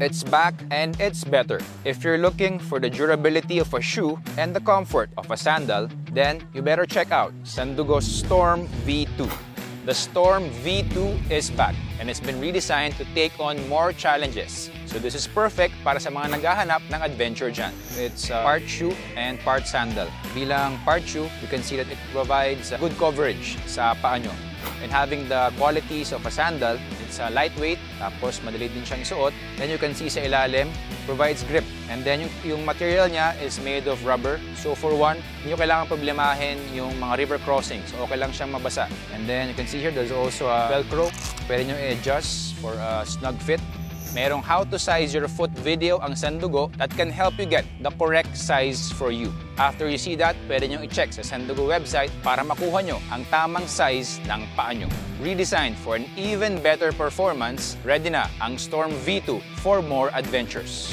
It's back and it's better. If you're looking for the durability of a shoe and the comfort of a sandal, then you better check out Sandugo Storm V2. The Storm V2 is back and it's been redesigned to take on more challenges. So this is perfect para sa mga naghahanap ng adventure dyan. It's uh, part shoe and part sandal. Bilang part shoe, you can see that it provides good coverage sa paa nyo. And having the qualities of a sandal, it's uh, lightweight, tapos madali din siyang isuot. Then you can see sa ilalim, provides grip. And then yung, yung material niya is made of rubber. So for one, hindi kailangan problemahin yung mga river crossings. So okay lang siyang mabasa. And then you can see here, there's also a Velcro. Pwede nyo i-adjust for a snug fit. Merong how to size your foot video ang Sandugo that can help you get the correct size for you. After you see that, pwede nyo i-check sa Sandugo website para makuha nyo ang tamang size ng paa nyo. Redesigned for an even better performance, ready na ang Storm V2 for more adventures.